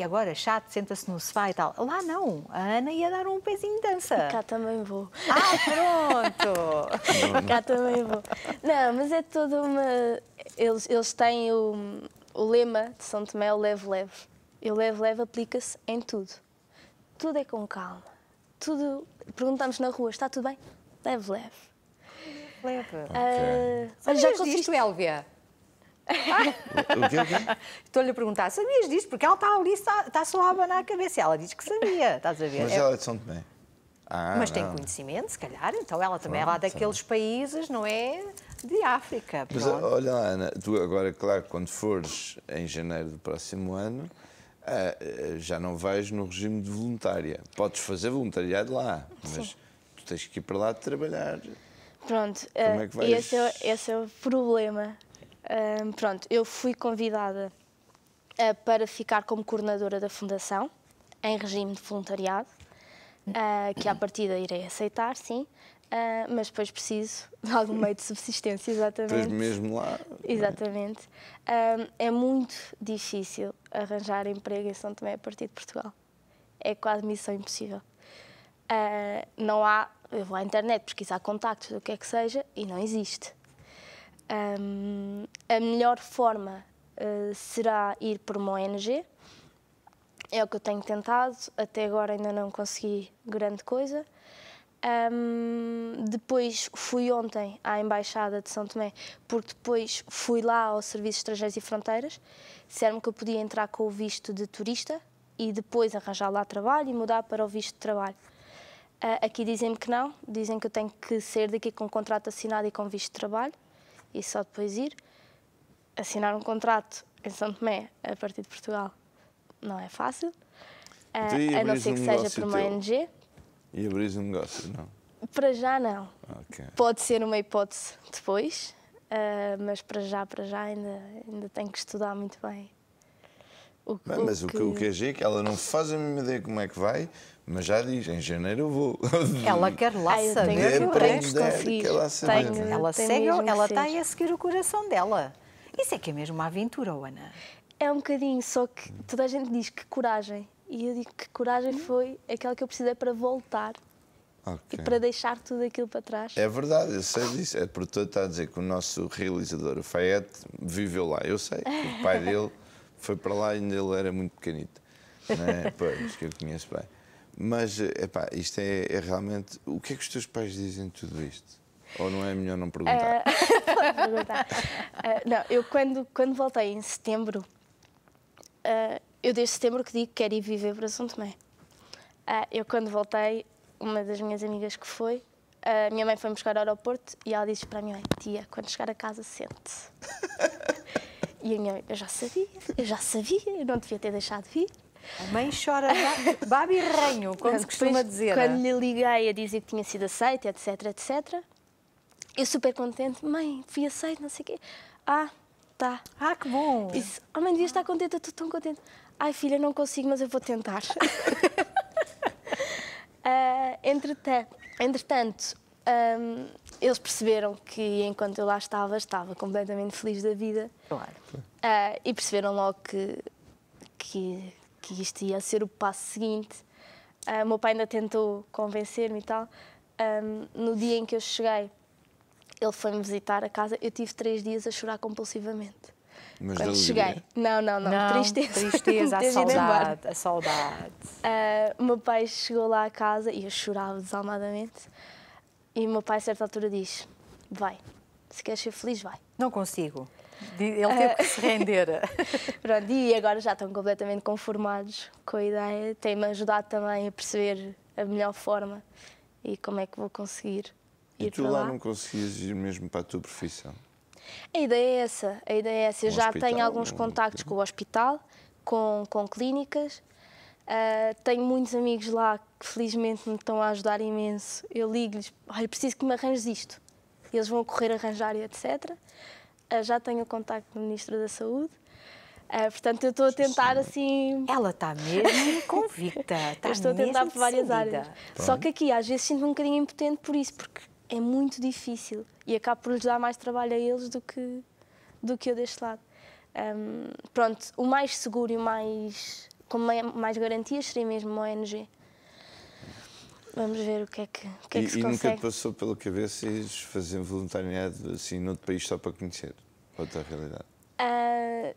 e agora chato, senta-se no sofá e tal. Lá não, a Ana ia dar um pezinho de dança. Cá também vou. Ah, pronto! Cá também vou. Não, mas é toda uma. Eles, eles têm o, o lema de São Tomé, o leve-leve. E o leve-leve aplica-se em tudo. Tudo é com calma. Tudo. Perguntamos na rua, está tudo bem? Leve-leve. Ah, olha, Sabias já conseguiste. Elvia? O quê, o quê? Estou-lhe a perguntar, sabias disto? Porque ela está ali, está, está só a abanar a cabeça. Ela diz que sabia, estás a ver? Mas É- ela é de São Tomé. Ah, Mas tem não. conhecimento, se calhar, então ela também é lá Pronto, daqueles países, não é? De África. Mas pronto. olha lá, Ana, tu agora, claro, quando fores em janeiro do próximo ano, ah, ah, já não vais no regime de voluntária. Podes fazer voluntariado lá, mas tu tens que ir para lá trabalhar. Pronto, Como eh, é que vais- esse, é, esse é o problema. Ahm, pronto, eu fui convidada eh, para ficar como coordenadora da Fundação, em regime de voluntariado, ah, que à partida irei aceitar, sim, ah, mas depois preciso de algum meio de subsistência, exatamente. mesmo lá. Exatamente. Ahm, é muito difícil arranjar emprego em São Tomé a partir de Portugal. É quase missão impossível. Não há, eu vou à internet pesquisar contactos, do que é que seja, e não existe. Ahm, a melhor forma ah, será ir por uma ONG. É o que eu tenho tentado, até agora ainda não consegui grande coisa. Ahm, depois fui ontem à Embaixada de São Tomé, porque depois fui lá ao Serviço Estrangeiros e Fronteiras. Disseram-me que eu podia entrar com o visto de turista e depois arranjar lá trabalho e mudar para o visto de trabalho. Ah, aqui dizem-me que não, dizem que eu tenho que sair daqui com um contrato assinado e com visto de trabalho e só depois ir. Assinar um contrato em São Tomé a partir de Portugal não é fácil, ah, Então, a não ser um que seja negócio por uma teu? ONG. E abris um negócio, não? Para já não. Ok. Pode ser uma hipótese depois, ah, mas para já, para já ainda, ainda tenho que estudar muito bem. O, Bem, mas o que, o que é giro é que ela não faz a mínima ideia como é que vai, mas já diz, em janeiro eu vou. Ela quer lá Ah, eu saber. tenho aprender, quer lá saber, Tenho-? Ela tem segue, ela está aí a seguir o coração dela. Isso é que é mesmo uma aventura, Ana. É um bocadinho, só que toda a gente diz que coragem. E eu digo que coragem foi aquela que eu precisei para voltar e Ok. para deixar tudo aquilo para trás. É verdade, eu sei disso. É porque todo está a dizer que o nosso realizador, o Fayette, viveu lá. Eu sei, o pai dele foi para lá e ainda ele era muito pequenito. Não é? Pois, que eu conheço bem. Mas, epá, isto é, é realmente. O que é que os teus pais dizem de tudo isto? Ou não é melhor não perguntar? Pode perguntar. Ah, não, eu quando, quando voltei em setembro, ah, eu desde setembro que digo que quero ir viver para São Tomé. Ah, eu quando voltei, uma das minhas amigas que foi, a minha mãe foi-me buscar ao aeroporto e ela disse para a minha mãe, tia, quando chegar a casa, sente-se. e a minha mãe, eu já sabia, eu já sabia, eu não devia ter deixado vir. A mãe chora ba- baba e ranho, como se costuma dizer. Quando lhe liguei a dizer que tinha sido aceita, etc, etc, eu super contente, mãe, fui aceita, não sei o quê. Ah, tá. Ah, que bom! Disse, oh mãe, devias estar contente, estou tão contente. Ai filha, não consigo, mas eu vou tentar. Ah, entretanto, entretanto ahm, eles perceberam que enquanto eu lá estava, estava completamente feliz da vida. Claro. Ah, e perceberam logo que, que, que isto ia ser o passo seguinte. Ah, o meu pai ainda tentou convencer-me e tal. Ahm, no dia em que eu cheguei, ele foi-me visitar a casa. Eu tive três dias a chorar compulsivamente. Mas Quando cheguei. Não, não, não. tristeza. Tristeza, a saudade, a saudade. Ah, o meu pai chegou lá à casa e eu chorava desalmadamente. E o meu pai, a certa altura, diz: Vai, se queres ser feliz, vai. Não consigo. Ele teve que se render. Pronto, e agora já estão completamente conformados com a ideia. Tem-me ajudado também a perceber a melhor forma e como é que vou conseguir ir E tu lá lá. não conseguias ir mesmo para a tua profissão? A ideia é essa, a ideia é essa. Eu Um já hospital, tenho alguns um- contactos com o hospital, com, com clínicas. Ah, tenho muitos amigos lá que felizmente me estão a ajudar imenso. Eu ligo-lhes, olha, preciso que me arranjes isto. E eles vão correr arranjar e etc. Ah, já tenho o contacto do Ministro da Saúde. Ah, portanto, eu estou a tentar assim Ela está mesmo convicta. Está eu estou a tentar por várias decidida. áreas. Só que aqui às vezes sinto-me um bocadinho impotente por isso, porque é muito difícil e acabo por lhes dar mais trabalho a eles do que, do que eu deste lado. Hum, pronto, o mais seguro e o mais com mai- mais garantias seria mesmo uma ONG. Vamos ver o que é que, o que, é e, que se e nunca consegue. te passou pela cabeça ires fazer voluntariado assim noutro país só para conhecer outra realidade? Ah,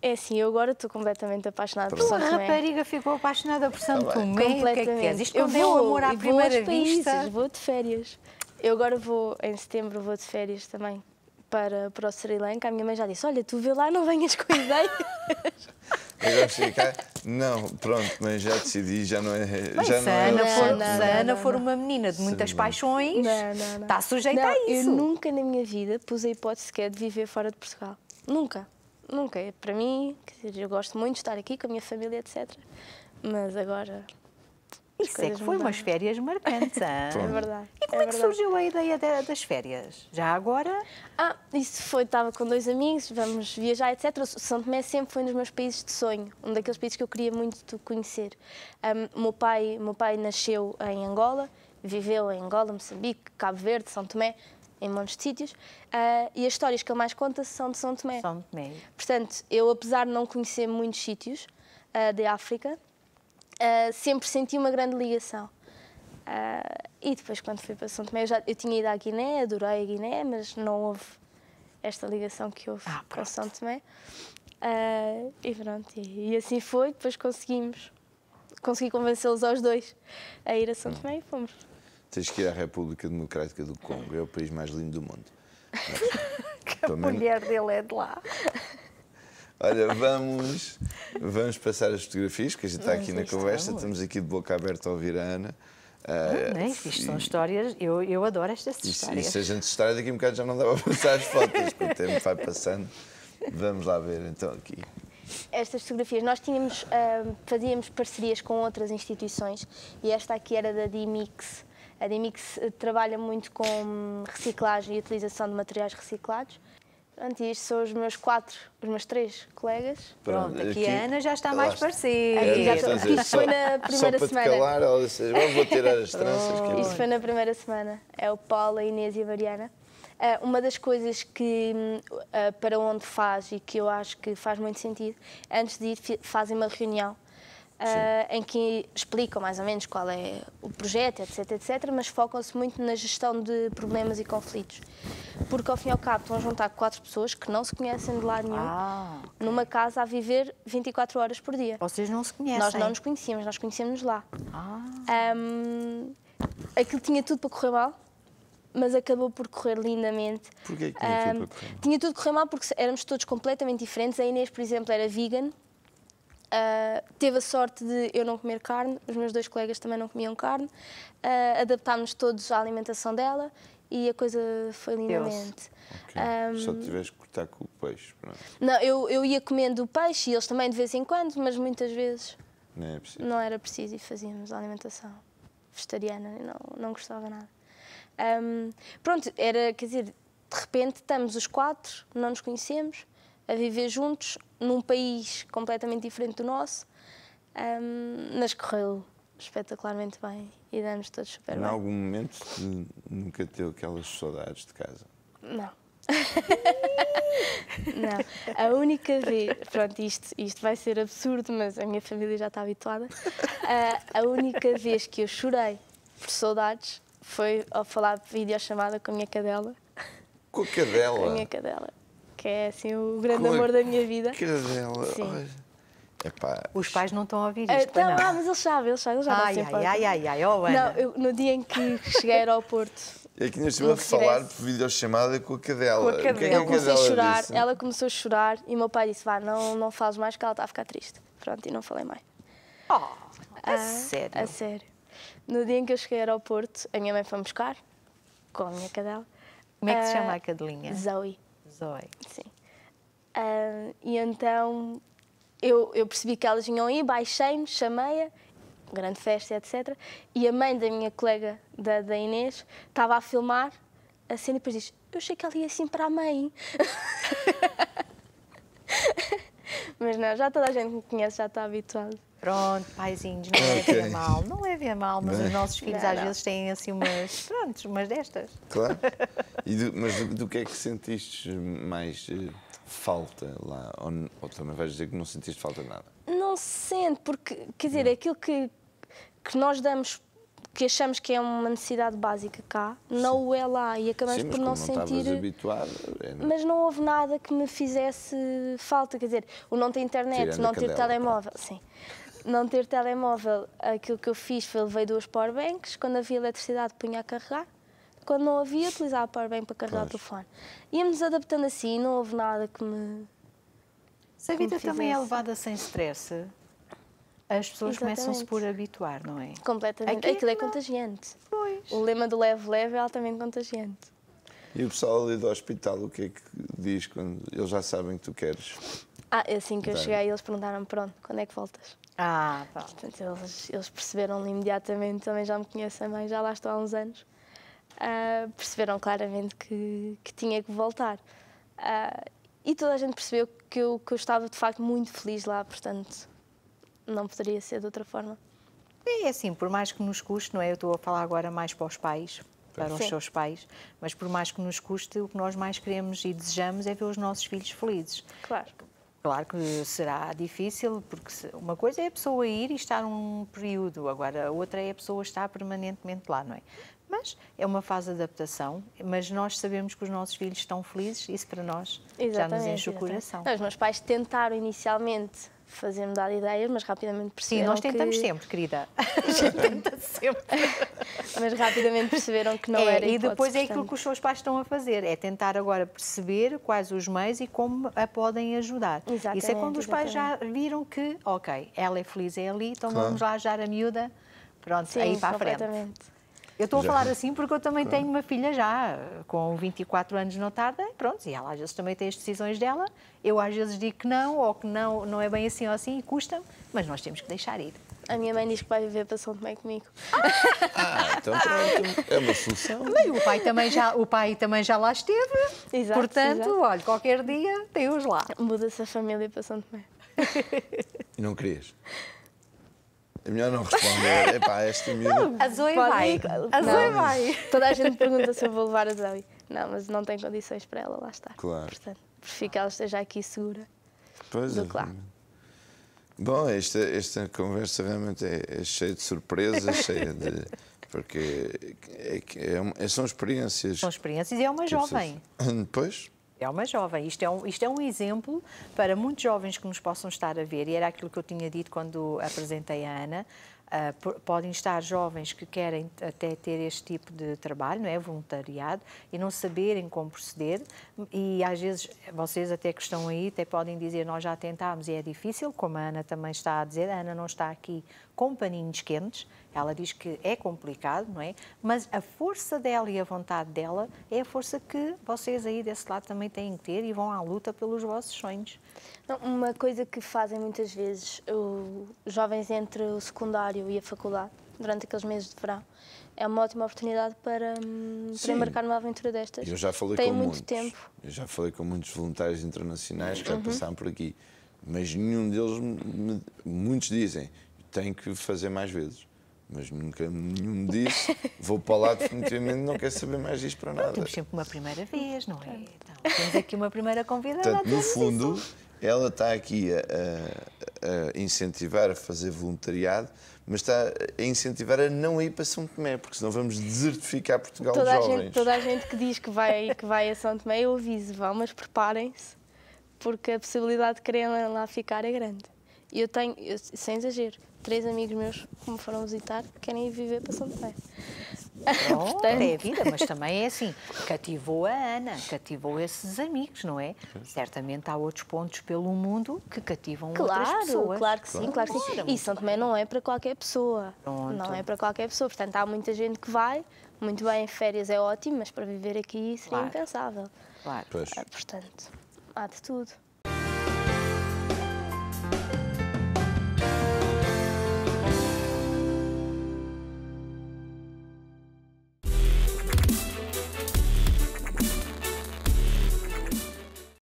é assim, eu agora estou completamente apaixonada por Pronto. São A Tomé. rapariga ficou apaixonada por Santo bem. Tomé. O que é que Completamente. eu vou, amor à e vou primeira países, vista. vou de férias. Eu agora vou, em setembro, vou de férias também para, para o Sri Lanka. A minha mãe já disse, olha, tu vê lá, não venhas com ideias. Agora cá, não, pronto, mas já decidi, já não é. Bem, já se não a é for, não, se Ana não, for não. uma menina de muitas Sim. paixões, Não, não, não. está sujeita Não, a isso. Eu nunca na minha vida pus a hipótese sequer de viver fora de Portugal. Nunca. Nunca. É, Para mim, quer dizer, eu gosto muito de estar aqui com a minha família, etc. Mas agora. Isso é que foi mudaram. umas férias marcantes. É verdade. E como é, que verdade. surgiu a ideia de- das férias? Já agora? Ah, isso foi, estava com dois amigos, vamos viajar, etc. O São Tomé sempre foi um dos meus países de sonho, um daqueles países que eu queria muito conhecer. O meu pai, meu pai nasceu em Angola, viveu em Angola, Moçambique, Cabo Verde, São Tomé, em de sítios, ah, e as histórias que ele mais conta são de São Tomé. São Tomé. Portanto, eu, apesar de não conhecer muitos sítios de África, ah, sempre senti uma grande ligação. Ah, e depois, quando fui para São Tomé, eu, já, eu tinha ido à Guiné, adorei a Guiné, mas não houve esta ligação que houve Ah, com. São Tomé. Ah, e pronto, e, e assim foi. Depois conseguimos, consegui convencê-los aos dois a ir a São Tomé e fomos. Tens que ir à República Democrática do Congo, é o país mais lindo do mundo. Que a mulher dele é de lá. Olha, vamos, vamos passar as fotografias, que a gente está aqui na Vamos, conversa, estamos aqui de boca aberta a ouvir a Ana. Ah, nem, isto são histórias, eu, eu adoro estas se- e histórias. se a gente estar daqui a um bocado já não dá para passar as fotos, porque o tempo vai passando. Vamos lá ver então aqui. estas fotografias. Nós tínhamos, ah, fazíamos parcerias com outras instituições e esta aqui era da Dimix. A Dimix eh, trabalha muito com reciclagem e utilização de materiais reciclados. Estes são os meus quatro, os meus três colegas. Pronto, aqui, a Ana já está mais parecida. Aqui já É, estou- isto foi na só primeira para semana. te calar, ela disse, "Agora vou tirar as tranças. que Isto foi na primeira semana. É o Paulo, a Inês e a Mariana. Ah, uma das coisas que, ah, para onde faz e que eu acho que faz muito sentido, antes de ir, fazem uma reunião ah, em que explicam mais ou menos qual é o projeto, etc, etc, mas focam-se muito na gestão de problemas e conflitos. Porque, ao fim e ao cabo, estão a juntar quatro pessoas que não se conhecem de lado nenhum, Ah, numa casa a viver 24 horas por dia. vocês não se conhecem. Nós não nos conhecíamos, nós conhecemos lá. Ah, Ahm, aquilo tinha tudo para correr mal, mas acabou por correr lindamente. Porquê que tinha tudo Ahm, para correr mal? Tinha tudo para correr mal porque éramos todos completamente diferentes. A Inês, por exemplo, era vegan. Ah, teve a sorte de eu não comer carne, os meus dois colegas também não comiam carne. Ah, adaptámos todos à alimentação dela e a coisa foi lindamente. Ok. Ahm, Só tiveste que cortar com o peixe. Pronto. não, eu, eu ia comendo peixe e eles também de vez em quando, mas muitas vezes Não é preciso. não era preciso e fazíamos a alimentação vegetariana e não, não gostava nada. Ahm, pronto, era, quer dizer, de repente estamos os quatro, não nos conhecemos, a viver juntos num país completamente diferente do nosso, ahm, mas correu espetacularmente bem e damos todos super Em bem. algum momento nunca teve aquelas saudades de casa? Não. não. A única vez. Pronto, isto, isto vai ser absurdo, mas a minha família já está habituada. Ah, a única vez que eu chorei por saudades foi ao falar de videochamada com a minha cadela. Com a Com a cadela. minha cadela. Que é assim o grande a amor da minha vida. Cadela. Sim. olha. Epá, os pais não estão a ouvir Ah, isto, pois não, ah, mas eles sabem, eles sabem, eles já não Ai, ai, ai, ai, ai, oh, Ana. Não, eu, no dia em que cheguei ao aeroporto, é que nós estive a falar por videochamada com a cadela. Com a O que é que cadela. eu comecei a cadela chorar, disse? ela começou a chorar e o meu pai disse: Vá, não, não fales mais, que ela está a ficar triste. Pronto, e não falei mais. Oh, a Ah, sério? A sério. No dia em que eu cheguei ao aeroporto, a minha mãe foi-me buscar com a minha cadela. Como é que se Ah, chama a cadelinha? Zoe, Zoe. sim. Ah, e então eu, eu percebi que elas vinham aí, baixei-me, chamei-a, grande festa, etc. E a mãe da minha colega, da, da Inês, estava a filmar a cena e depois diz: Eu achei que ela ia assim para a mãe. Mas não, já toda a gente me conhece, já está habituado. Pronto, paizinhos, não levem Ok. a mal, não levem a mal, mas Bem. os nossos filhos Não, às não. vezes têm assim umas, pronto, umas destas. Claro. E do- mas do, do que é que sentiste mais eh, falta lá? Ou, ou também vais dizer que não sentiste falta de nada? Não não se sente, porque, quer dizer, aquilo que, que nós damos, que achamos que é uma necessidade básica cá, não o é lá e acabamos Sim, mas por não como não sentir. habituado, é, não- Mas não houve nada que me fizesse falta, quer dizer, o não ter internet, Tirando não ter telemóvel, sim. Não ter telemóvel, aquilo que eu fiz foi levei duas powerbanks, quando havia eletricidade punha a carregar, quando não havia utilizava a powerbank para carregar o Pois. telefone. Íamos adaptando assim, não houve nada que me... Se a vida também é levada sem stress, as pessoas começam-se por habituar, não é? Completamente. Aqui Aquilo é não. contagiante. Pois. O lema do leve-leve é altamente contagiante. E o pessoal ali do hospital, o que é que diz quando eles já sabem que tu queres? Ah, assim que eu Bem. cheguei, eles perguntaram-me, pronto, quando é que voltas? Ah, pá. Portanto, eles, eles perceberam imediatamente, também já me conhecem mais, já lá estou há uns anos, ah, perceberam claramente que, que tinha que voltar. Ah, e toda a gente percebeu que eu, que eu estava de facto muito feliz lá, portanto, não poderia ser de outra forma. É assim, por mais que nos custe, não é? Eu estou a falar agora mais para os pais, para os Sim. seus pais, mas por mais que nos custe, o que nós mais queremos e desejamos é ver os nossos filhos felizes. Claro. Claro que será difícil, porque uma coisa é a pessoa ir e estar um período, agora a outra é a pessoa estar permanentemente lá, não é? Mas é uma fase de adaptação, mas nós sabemos que os nossos filhos estão felizes, isso para nós já nos Exatamente, enche o exatamente. coração. Não, os meus pais tentaram inicialmente fazer mudar de ideias, mas rapidamente Sim, perceberam nós tentamos que... sempre, querida. A gente tenta sempre. Mas rapidamente perceberam que não É, era e hipótese, depois é aquilo portanto. que os seus pais estão a fazer, é tentar agora perceber quais os meios e como a podem ajudar. Isso é Exatamente, quando os pais já viram que, ok, ela é feliz, é ali, então Claro. vamos lá já a miúda, pronto, Sim, aí para a frente. Eu estou a falar assim porque eu também tenho uma filha já com 24 anos não tarde, pronto, e ela às vezes também tem as decisões dela. Eu às vezes digo que não, ou que não, não é bem assim ou assim, e custa-me, mas nós temos que deixar ir. A minha mãe diz que vai viver para São Tomé comigo. Ah, então pronto, é uma solução. Bem, o pai também já, o pai também já lá esteve, Exato, portanto, exato. olha, qualquer dia tem-os lá. Muda-se a família para São Tomé. E não querias? É melhor não responder. Epá, esta miúda. A Zoe Pode- vai, a Não, Zoe vai. Toda a gente pergunta se eu vou levar a Zoe. Não, mas não tem condições para ela lá estar. Claro. Portanto, prefiro que ela esteja aqui segura. Pois do é. lá. Bom, esta, esta conversa realmente é, é cheia de surpresas, cheia de. Porque é, que é são experiências. São experiências e é uma jovem. pessoas- Pois, É uma jovem. Isto é, um, isto é um exemplo para muitos jovens que nos possam estar a ver, e era aquilo que eu tinha dito quando apresentei a Ana. Po- podem estar jovens que querem até ter este tipo de trabalho, não é? Voluntariado, e não saberem como proceder. E às vezes vocês até que estão aí até podem dizer nós já tentámos e é difícil, como a Ana também está a dizer. A Ana não está aqui com paninhos quentes. Ela diz que é complicado, não é? Mas a força dela e a vontade dela é a força que vocês aí desse lado também têm que ter e vão à luta pelos vossos sonhos. Não, Uma coisa que fazem muitas vezes os jovens entre o secundário e a faculdade, durante aqueles meses de verão, é uma ótima oportunidade para, hum, para embarcar numa aventura destas. eu já falei Tem com muito muitos. tempo. Eu já falei com muitos voluntários internacionais que já Uhum. passaram por aqui. Mas nenhum deles, me- muitos dizem, tenho que fazer mais vezes. Mas nunca nenhum me disse, vou para lá definitivamente, não quero saber mais disto para nada. Temos sempre uma primeira vez, não é? Então, temos aqui uma primeira convidada. a Portanto, no fundo, isso. ela está aqui a, a- a incentivar a fazer voluntariado, mas está a incentivar a não ir para São Tomé, porque senão vamos desertificar Portugal Toda de a, jovens. gente, toda a gente que diz que vai, que vai a São Tomé, eu aviso, vão, mas preparem-se, porque a possibilidade de quererem lá ficar é grande. E eu tenho, eu- sem exagero, três amigos meus que me foram visitar que querem ir viver para São Tomé. Pronto, Portanto- é a vida, mas também é assim. Cativou a Ana, cativou esses amigos, não é? Certamente há outros pontos pelo mundo que cativam outras Claro, pessoas. claro que sim, claro que sim. Claro, E São Tomé não é para qualquer pessoa. Pronto. Não é para qualquer pessoa. Portanto, há muita gente que vai, muito bem, em férias é ótimo, mas para viver aqui seria Claro. impensável. Claro. Pois. Ah, portanto, há de tudo.